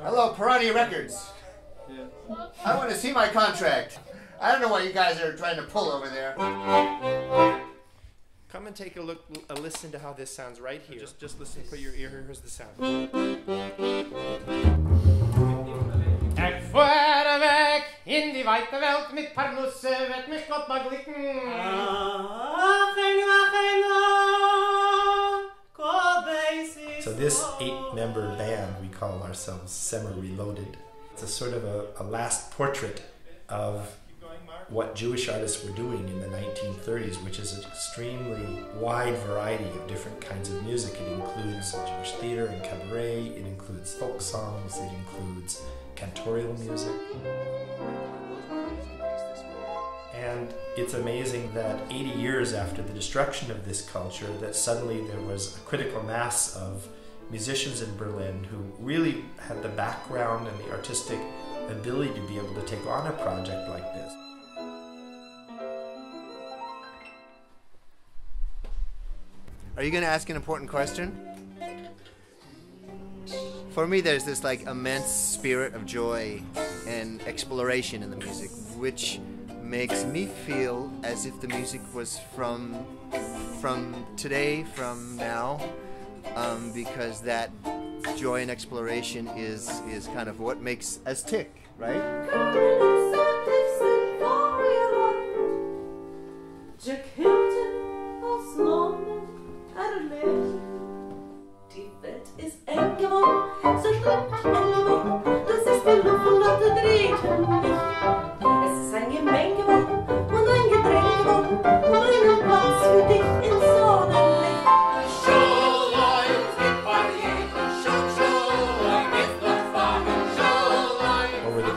Hello, Piranha Records. I want to see my contract. I don't know what you guys are trying to pull over there. Come and take a look, a listen to how this sounds right here. Just, just listen. Put your ear here. Here's the sound. Jeg får weg in die weite Welt mit Parnusse, wird mich Gott beglücken. So this eight-member band we call ourselves Semer Reloaded. It's a sort of a, a last portrait of what Jewish artists were doing in the 1930s, which is an extremely wide variety of different kinds of music. It includes Jewish theater and cabaret, it includes folk songs, it includes cantorial music. And it's amazing that 80 years after the destruction of this culture, that suddenly there was a critical mass of musicians in Berlin who really had the background and the artistic ability to be able to take on a project like this. Are you going to ask an important question? For me, there's this like immense spirit of joy and exploration in the music, which makes me feel as if the music was from from today, from now, um, because that joy and exploration is is kind of what makes us tick, right?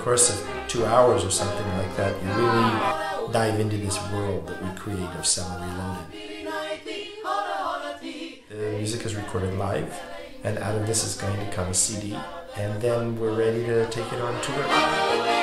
Course of two hours or something like that, you really dive into this world that we create of Semer Reloaded. The music is recorded live, and out of this is going to come a CD, and then we're ready to take it on tour.